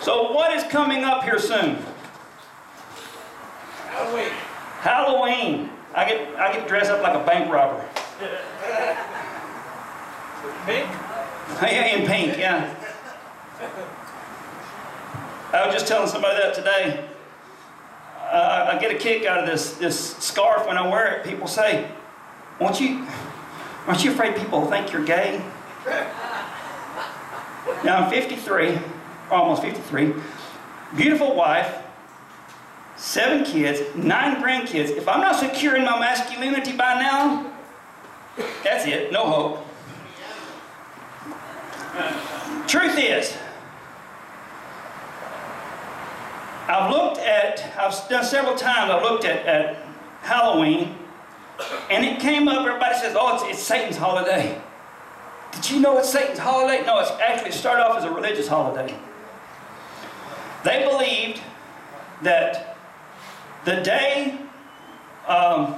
So, what is coming up here soon? Halloween. Halloween. I get I get dressed up like a bank robber. Pink? Yeah, in pink, yeah. I was just telling somebody that today. Uh, I get a kick out of this this scarf when I wear it. People say, "Won't you? Aren't you afraid people think you're gay?" Now I'm 53, almost 53. Beautiful wife, seven kids, nine grandkids. If I'm not secure in my masculinity by now, that's it. No hope. Truth is, I've looked at, I've done several times, I've looked at, at Halloween, and it came up, everybody says, oh, it's, it's Satan's holiday. Did you know it's Satan's holiday? No, it's actually it started off as a religious holiday. They believed that the day, um,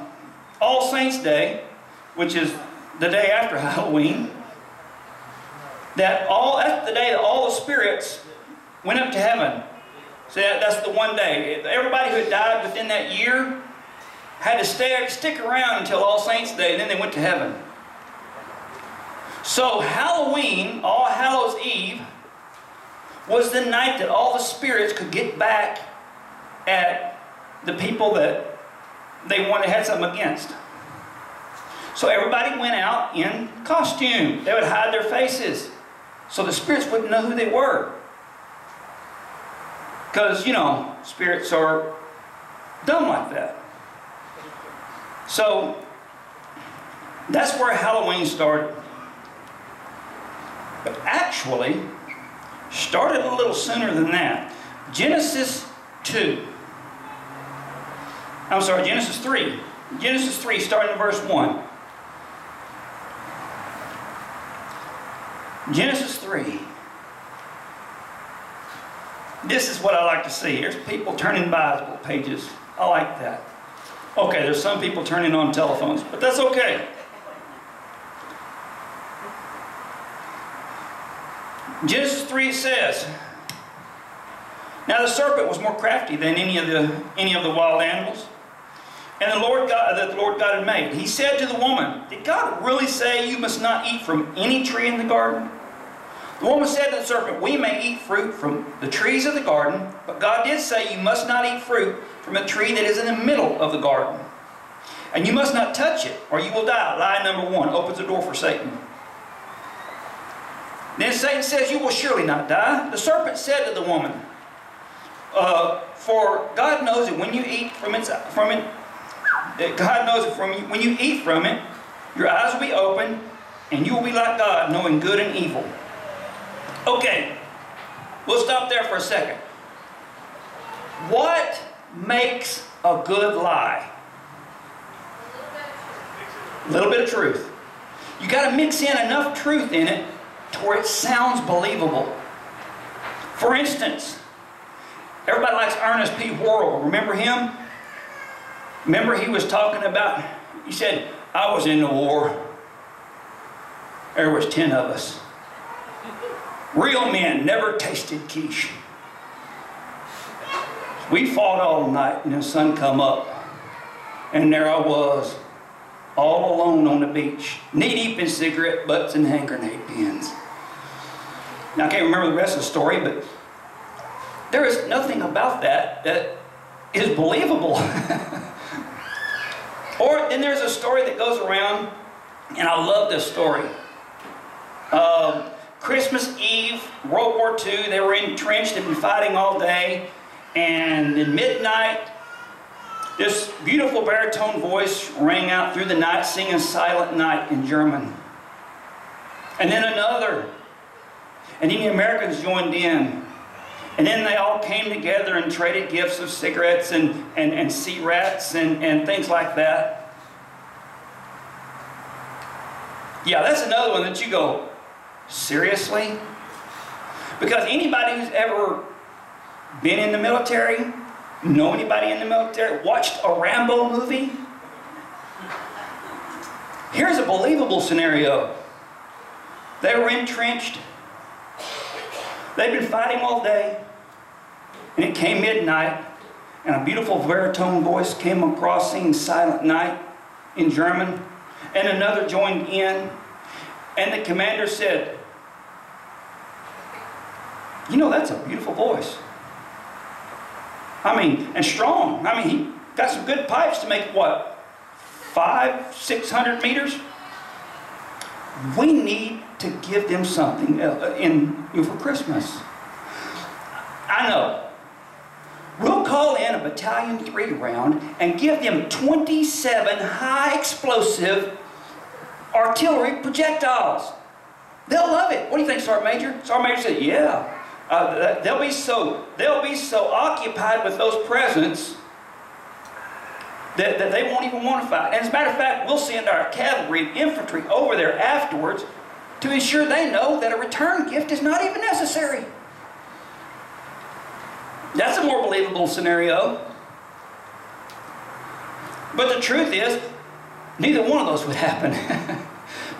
All Saints' Day, which is the day after Halloween, that all that's the day that all the spirits went up to heaven. So that, that's the one day. Everybody who had died within that year had to stay stick around until All Saints' Day, and then they went to heaven. So Halloween, All Hallows Eve, was the night that all the spirits could get back at the people that they wanted had something against. So everybody went out in costume. They would hide their faces so the spirits wouldn't know who they were. Because, you know, spirits are dumb like that. So that's where Halloween started. But actually, started a little sooner than that. Genesis 2. I'm sorry, Genesis 3. Genesis 3, starting in verse 1. Genesis 3. This is what I like to see. There's people turning Bible pages. I like that. Okay, there's some people turning on telephones, but that's okay. Genesis 3 says, Now the serpent was more crafty than any of the any of the wild animals. And the Lord God that the Lord God had made. He said to the woman, Did God really say you must not eat from any tree in the garden? The woman said to the serpent, We may eat fruit from the trees of the garden, but God did say you must not eat fruit from a tree that is in the middle of the garden. And you must not touch it, or you will die. Lie number one opens the door for Satan. Then Satan says, You will surely not die. The serpent said to the woman, uh, For God knows that when you eat from it, from it that God knows that from you, when you eat from it, your eyes will be open, and you will be like God, knowing good and evil. Okay, we'll stop there for a second. What makes a good lie? A little bit of truth. You got to mix in enough truth in it to where it sounds believable. For instance, everybody likes Ernest P. Worrell. Remember him? Remember he was talking about, he said, I was in the war. There was 10 of us. Real men never tasted quiche. We fought all night and the sun come up. And there I was, all alone on the beach, knee deep in cigarette butts and hand grenade pins. Now I can't remember the rest of the story, but there is nothing about that that is believable. or then there's a story that goes around, and I love this story. Um, Christmas Eve, World War II, they were entrenched, they'd been fighting all day, and at midnight, this beautiful baritone voice rang out through the night, singing Silent Night in German. And then another. And then the Americans joined in. And then they all came together and traded gifts of cigarettes and, and, and C-rats and, and things like that. Yeah, that's another one that you go, seriously? Because anybody who's ever been in the military, know anybody in the military, watched a Rambo movie? Here's a believable scenario. They were entrenched. They've been fighting all day. And it came midnight, and a beautiful baritone voice came across singing Silent Night in German, and another joined in. And the commander said, You know, that's a beautiful voice. I mean, and strong. I mean, he got some good pipes to make what? Five, six hundred meters? We need to give them something uh, in, for Christmas. I know. We'll call in a battalion three round and give them 27 high explosive artillery projectiles. They'll love it. What do you think, Sergeant Major? Sergeant Major said, yeah. Uh, they'll be so they'll be so occupied with those presents that, that they won't even want to fight. And as a matter of fact, we'll send our cavalry and infantry over there afterwards to ensure they know that a return gift is not even necessary. That's a more believable scenario. But the truth is, neither one of those would happen.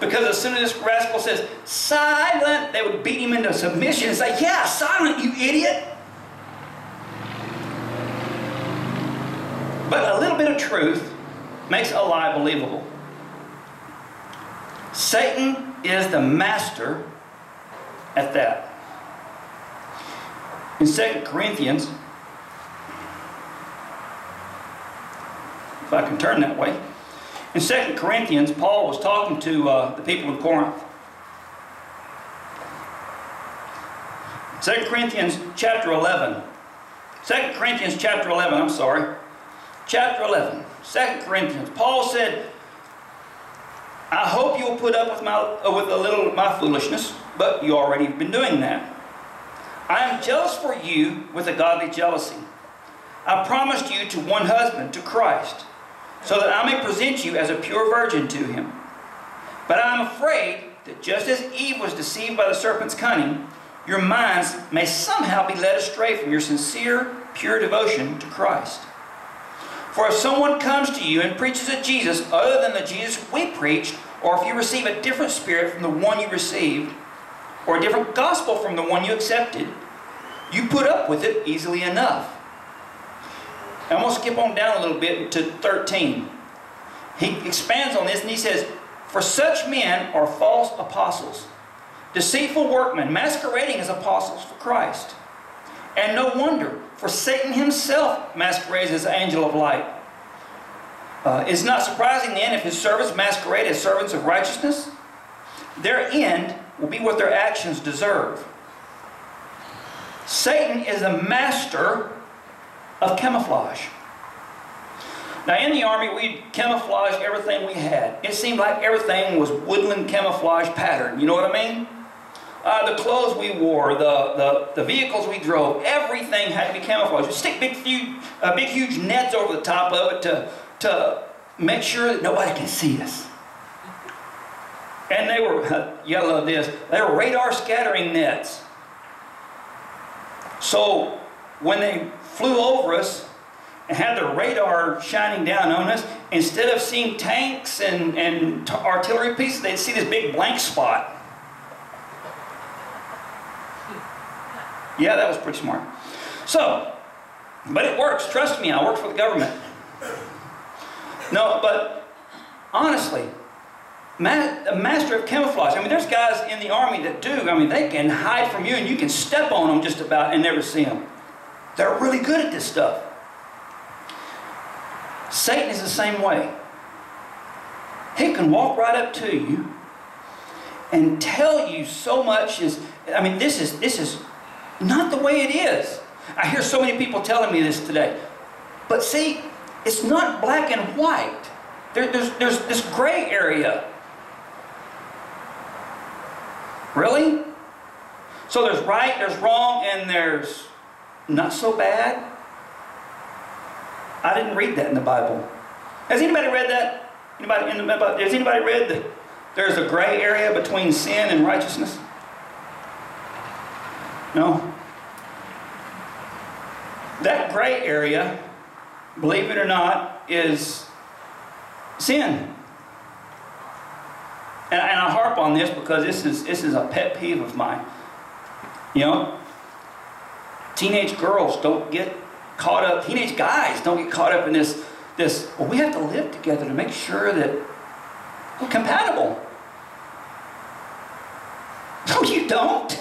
because as soon as this rascal says, silent, they would beat him into submission and say, yeah, silent, you idiot. But a little bit of truth makes a lie believable. Satan is the master at that. In 2 Corinthians, if I can turn that way, in 2 Corinthians, Paul was talking to uh, the people of Corinth. 2 Corinthians chapter 11. 2 Corinthians chapter 11, I'm sorry. Chapter 11. 2 Corinthians. Paul said, I hope you'll put up with, my, uh, with a little of my foolishness, but you already have been doing that. I am jealous for you with a godly jealousy. I promised you to one husband, to Christ, so that I may present you as a pure virgin to him. But I am afraid that just as Eve was deceived by the serpent's cunning, your minds may somehow be led astray from your sincere, pure devotion to Christ. For if someone comes to you and preaches a Jesus other than the Jesus we preached, or if you receive a different spirit from the one you received, or a different gospel from the one you accepted, you put up with it easily enough. I'm going to skip on down a little bit to 13. He expands on this and he says, For such men are false apostles, deceitful workmen, masquerading as apostles for Christ. And no wonder, for Satan himself masquerades as angel of light. Uh, it's not surprising then if his servants masquerade as servants of righteousness. Their end will be what their actions deserve. Satan is a master of camouflage. Now, in the army, we camouflaged everything we had. It seemed like everything was woodland camouflage pattern. You know what I mean? Uh, the clothes we wore, the, the, the vehicles we drove, everything had to be camouflaged. We stick big, huge, uh, big, huge nets over the top of it to, to make sure that nobody can see us. And they were, you love this, they were radar scattering nets. So when they flew over us and had their radar shining down on us, instead of seeing tanks and, and artillery pieces, they'd see this big blank spot. Yeah, that was pretty smart. So, but it works. Trust me, I work for the government. No, but honestly, a master of camouflage. I mean, there's guys in the army that do. I mean, they can hide from you and you can step on them just about and never see them. They're really good at this stuff. Satan is the same way. He can walk right up to you and tell you so much is I mean this is this is not the way it is. I hear so many people telling me this today. But see, it's not black and white. There, there's, there's this gray area. Really? So there's right, there's wrong, and there's not so bad? I didn't read that in the Bible. Has anybody read that? Anybody in the Bible? Has anybody read that there's a gray area between sin and righteousness? No? That gray area, believe it or not, is sin. And, and I harp on this because this is, this is a pet peeve of mine. You know, Teenage girls don't get caught up, teenage guys don't get caught up in this, this, well, we have to live together to make sure that we're compatible. No, you don't.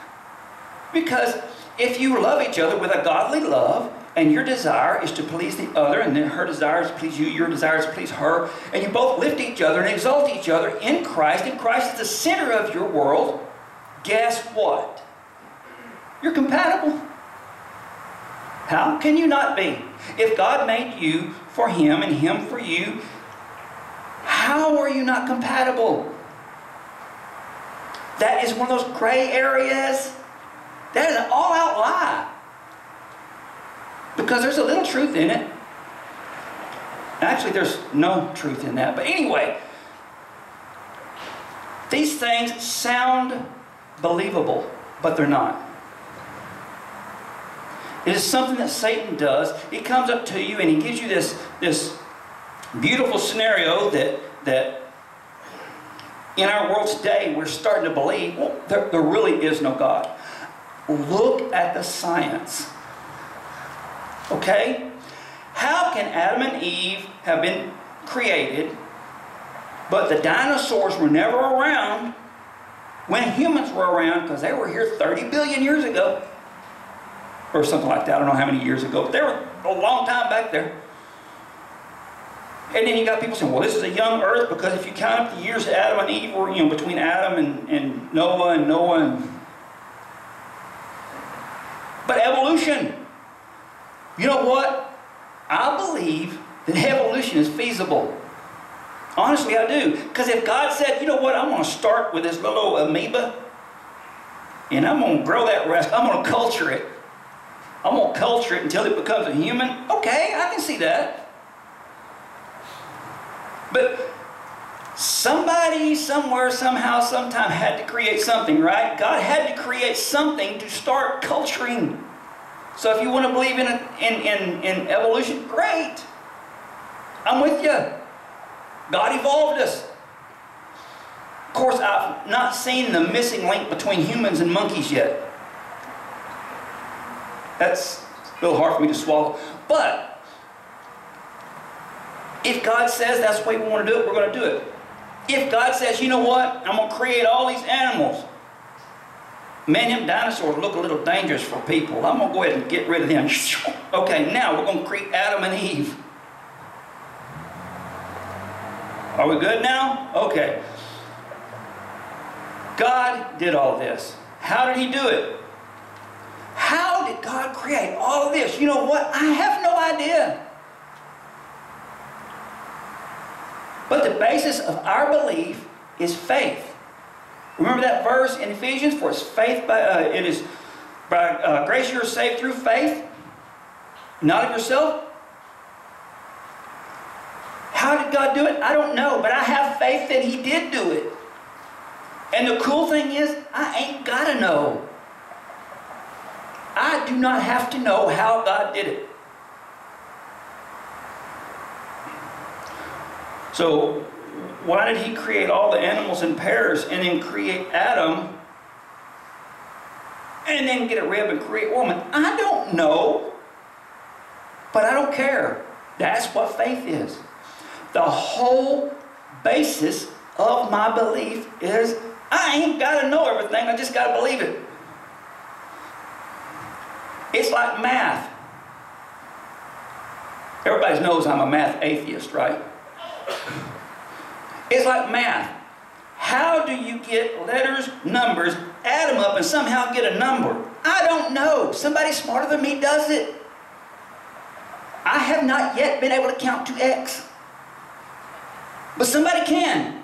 because if you love each other with a godly love, and your desire is to please the other, and then her desire is to please you, your desire is to please her, and you both lift each other and exalt each other in Christ, and Christ is the center of your world, guess what? You're compatible. How can you not be? If God made you for Him and Him for you, how are you not compatible? That is one of those gray areas. That is an all out lie. Because there's a little truth in it. Actually, there's no truth in that. But anyway, these things sound believable, but they're not. It is something that Satan does. He comes up to you and he gives you this, this beautiful scenario that, that in our world today we're starting to believe, well, there, there really is no God. Look at the science. Okay? How can Adam and Eve have been created, but the dinosaurs were never around when humans were around because they were here 30 billion years ago? Or something like that. I don't know how many years ago, but they were a long time back there. And then you got people saying, well, this is a young earth because if you count up the years Adam and Eve were, you know, between Adam and, and Noah and Noah and. But evolution. You know what? I believe that evolution is feasible. Honestly, I do. Because if God said, you know what, I'm going to start with this little amoeba, and I'm going to grow that rest, I'm going to culture it. I'm going to culture it until it becomes a human. Okay, I can see that. But somebody, somewhere, somehow, sometime had to create something, right? God had to create something to start culturing. So if you want to believe in, in, in, in evolution, great. I'm with you. God evolved us. Of course, I've not seen the missing link between humans and monkeys yet. That's a little hard for me to swallow. But if God says that's the way we want to do it, we're going to do it. If God says, you know what, I'm going to create all these animals, Man, them dinosaurs look a little dangerous for people. I'm going to go ahead and get rid of them. Okay, now we're going to create Adam and Eve. Are we good now? Okay. God did all this. How did He do it? How did God create all of this? You know what? I have no idea. But the basis of our belief is faith. Remember that verse in Ephesians? For it's faith by uh, it is by uh, grace you are saved through faith, not of yourself. How did God do it? I don't know, but I have faith that He did do it. And the cool thing is, I ain't gotta know. I do not have to know how God did it. So why did he create all the animals in pairs and then create Adam and then get a rib and create woman? I don't know. But I don't care. That's what faith is. The whole basis of my belief is I ain't got to know everything, I just got to believe it. It's like math. Everybody knows I'm a math atheist, right? It's like math. How do you get letters, numbers, add them up, and somehow get a number? I don't know. Somebody smarter than me does it. I have not yet been able to count to X. But somebody can.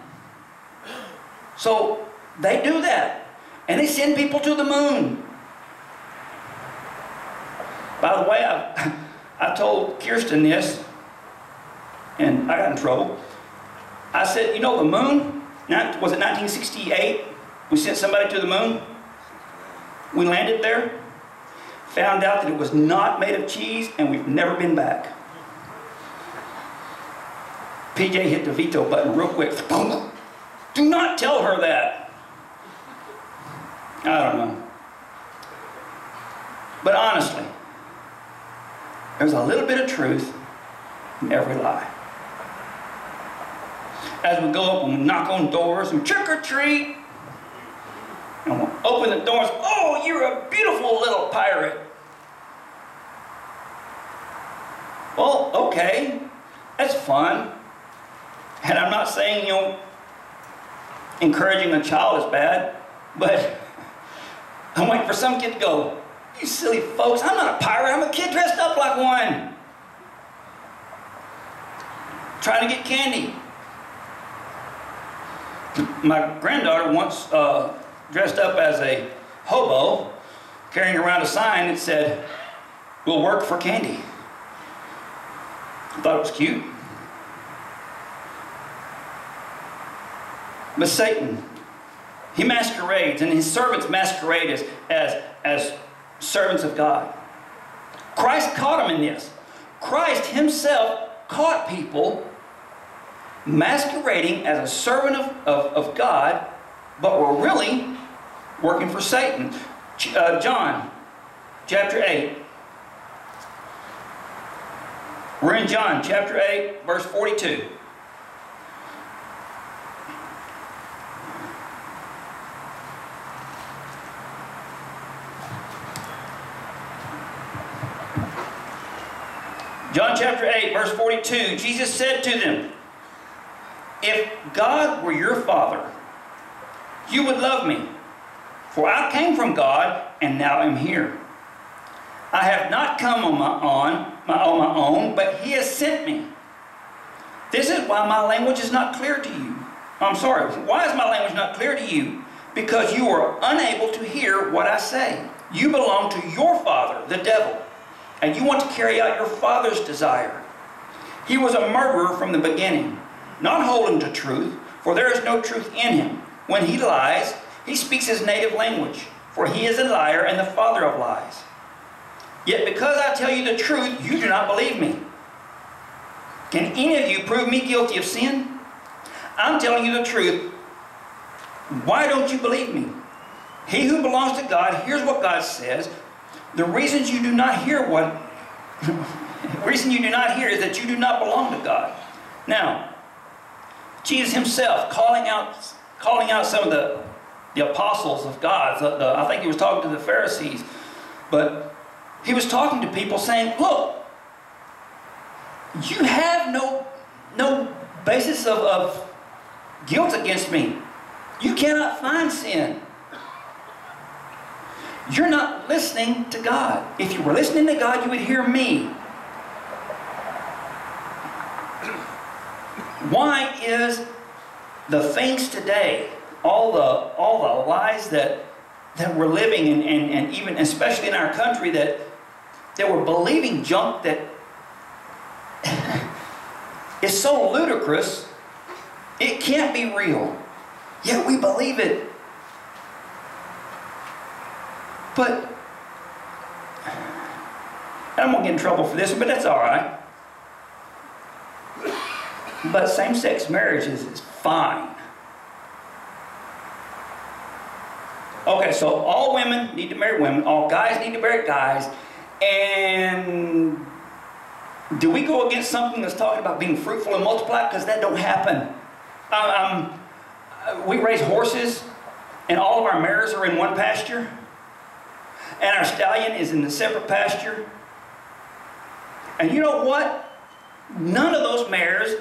So they do that. And they send people to the moon. By the way, I, I told Kirsten this, and I got in trouble. I said, you know, the moon, was it 1968? We sent somebody to the moon. We landed there, found out that it was not made of cheese, and we've never been back. PJ hit the veto button real quick. Do not tell her that. I don't know. But honestly, there's a little bit of truth in every lie. As we go up and we knock on doors and trick or treat, and we'll open the doors, oh, you're a beautiful little pirate. Well, okay, that's fun. And I'm not saying, you know, encouraging a child is bad, but I'm waiting for some kid to go, you silly folks, I'm not a pirate, I'm a kid dressed up like one. Trying to get candy. My granddaughter once uh, dressed up as a hobo, carrying around a sign that said, We'll work for candy. I thought it was cute. But Satan, he masquerades, and his servants masquerade as, as, as servants of God. Christ caught him in this. Christ himself caught people masquerading as a servant of, of, of God, but were really working for Satan. Uh, John chapter 8. We're in John chapter 8, verse 42. John chapter 8, verse 42, Jesus said to them, If God were your Father, you would love me, for I came from God and now am here. I have not come on my, on, my, on my own, but He has sent me. This is why my language is not clear to you. I'm sorry, why is my language not clear to you? Because you are unable to hear what I say. You belong to your father, the devil and you want to carry out your father's desire. He was a murderer from the beginning, not holding to truth, for there is no truth in him. When he lies, he speaks his native language, for he is a liar and the father of lies. Yet because I tell you the truth, you do not believe me. Can any of you prove me guilty of sin? I'm telling you the truth. Why don't you believe me? He who belongs to God hears what God says. The reasons you do not hear what reason you do not hear is that you do not belong to God. Now, Jesus himself calling out calling out some of the the apostles of God. The, the, I think he was talking to the Pharisees, but he was talking to people saying, "Look, you have no no basis of, of guilt against me. You cannot find sin you're not listening to God. If you were listening to God, you would hear me. Why is the things today, all the all the lies that that we're living in, and, and even especially in our country that that we're believing junk that is so ludicrous, it can't be real. Yet we believe it. But I'm to get in trouble for this, but that's all right. But same sex marriage is, is fine. Okay, so all women need to marry women, all guys need to marry guys, and do we go against something that's talking about being fruitful and multiply? Because that don't happen. Um, um, we raise horses, and all of our mares are in one pasture and our stallion is in a separate pasture. And you know what? None of those mares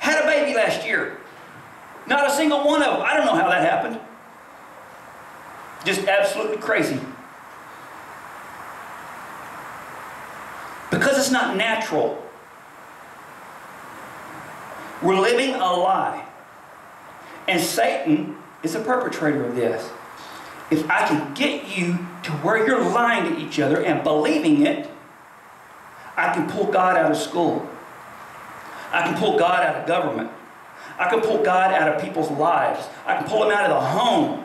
had a baby last year. Not a single one of them. I don't know how that happened. Just absolutely crazy. Because it's not natural. We're living a lie. And Satan is a perpetrator of this if I can get you to where you're lying to each other and believing it, I can pull God out of school. I can pull God out of government. I can pull God out of people's lives. I can pull them out of the home.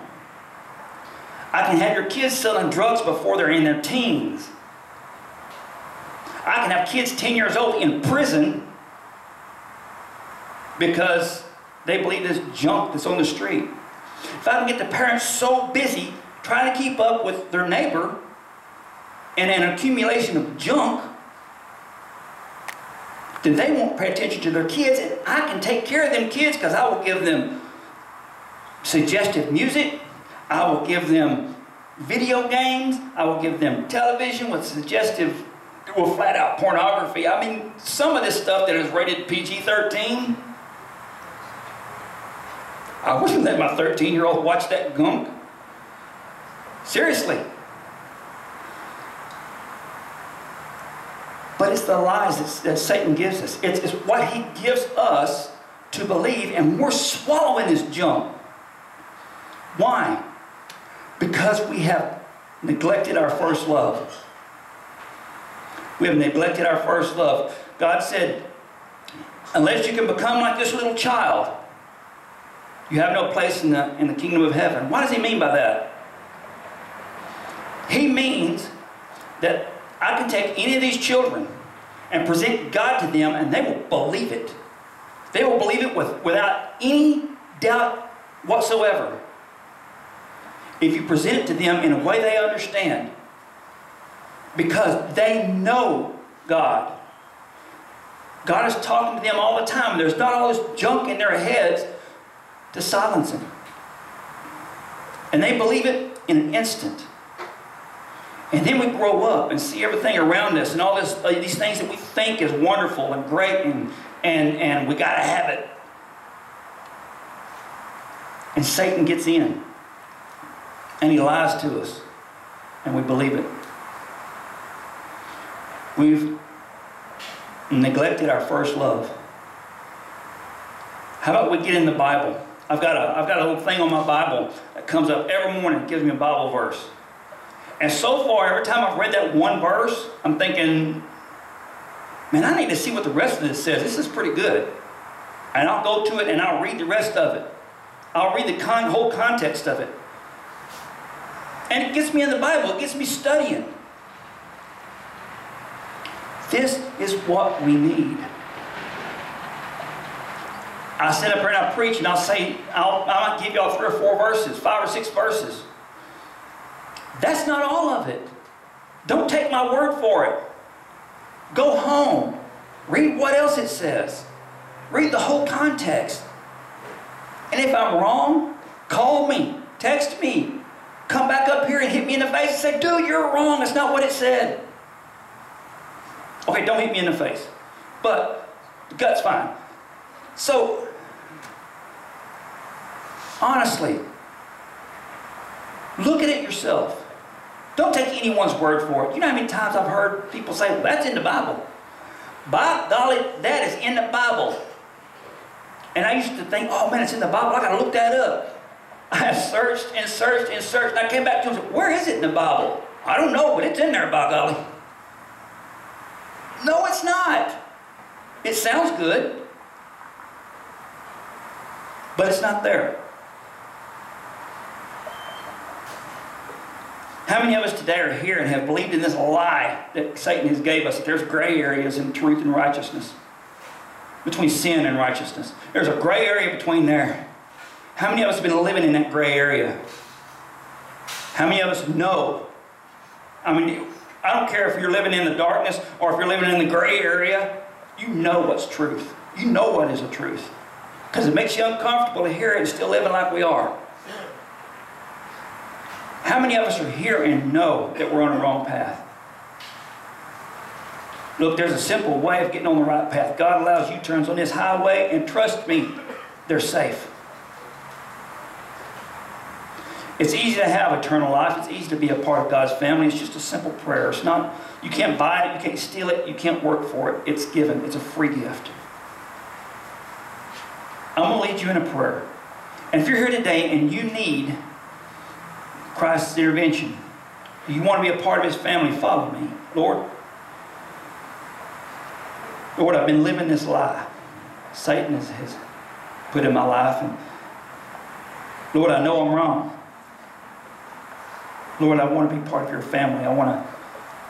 I can have your kids selling drugs before they're in their teens. I can have kids 10 years old in prison because they believe this junk that's on the street. If I can get the parents so busy trying to keep up with their neighbor and an accumulation of junk, then they won't pay attention to their kids, and I can take care of them kids because I will give them suggestive music, I will give them video games, I will give them television with suggestive, well, flat out pornography. I mean, some of this stuff that is rated PG 13. I wouldn't let my 13 year old watch that gunk. Seriously. But it's the lies that, Satan gives us. It's, it's what he gives us to believe, and we're swallowing this junk. Why? Because we have neglected our first love. We have neglected our first love. God said, unless you can become like this little child, you have no place in the, in the kingdom of heaven. What does he mean by that? He means that I can take any of these children and present God to them and they will believe it. They will believe it with, without any doubt whatsoever. If you present it to them in a way they understand, because they know God. God is talking to them all the time. There's not all this junk in their heads to silence them. And they believe it in an instant. And then we grow up and see everything around us and all this, uh, these things that we think is wonderful and great and, and, and we got to have it. And Satan gets in and he lies to us and we believe it. We've neglected our first love. How about we get in the Bible? I've got a, I've got a little thing on my Bible that comes up every morning, gives me a Bible verse. And so far, every time I've read that one verse, I'm thinking, man, I need to see what the rest of this says. This is pretty good. And I'll go to it and I'll read the rest of it. I'll read the con- whole context of it. And it gets me in the Bible, it gets me studying. This is what we need. I sit up here and I preach and I'll say, I'll, I might give y'all three or four verses, five or six verses. That's not all of it. Don't take my word for it. Go home. Read what else it says. Read the whole context. And if I'm wrong, call me, text me, come back up here and hit me in the face and say, dude, you're wrong. That's not what it said. Okay, don't hit me in the face. But the gut's fine. So, honestly, look at it yourself. Don't take anyone's word for it. You know how many times I've heard people say, well, that's in the Bible. By golly, that is in the Bible. And I used to think, oh man, it's in the Bible. I got to look that up. I searched and searched and searched. And I came back to him and said, where is it in the Bible? I don't know, but it's in there, by golly. No, it's not. It sounds good, but it's not there. How many of us today are here and have believed in this lie that Satan has gave us? That there's gray areas in truth and righteousness, between sin and righteousness. There's a gray area between there. How many of us have been living in that gray area? How many of us know? I mean, I don't care if you're living in the darkness or if you're living in the gray area, you know what's truth. You know what is the truth. Because it makes you uncomfortable to hear it and still living like we are. How many of us are here and know that we're on the wrong path? Look, there's a simple way of getting on the right path. God allows U turns on this highway, and trust me, they're safe. It's easy to have eternal life. It's easy to be a part of God's family. It's just a simple prayer. It's not, you can't buy it, you can't steal it, you can't work for it. It's given, it's a free gift. I'm going to lead you in a prayer. And if you're here today and you need Christ's intervention, you want to be a part of his family, follow me. Lord, Lord, I've been living this lie Satan has, has put in my life. And Lord, I know I'm wrong. Lord, I want to be part of your family. I want to,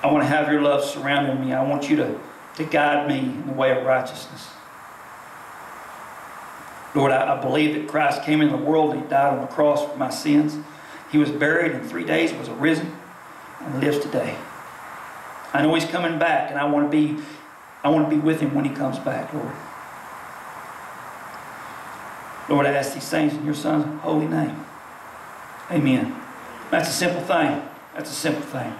I want to have your love surrounding me. I want you to, to guide me in the way of righteousness. Lord, I, I believe that Christ came into the world he died on the cross for my sins. He was buried in three days, was arisen, and lives today. I know He's coming back, and I want to be, I want to be with Him when He comes back, Lord. Lord, I ask these things in Your Son's holy name. Amen. That's a simple thing. That's a simple thing.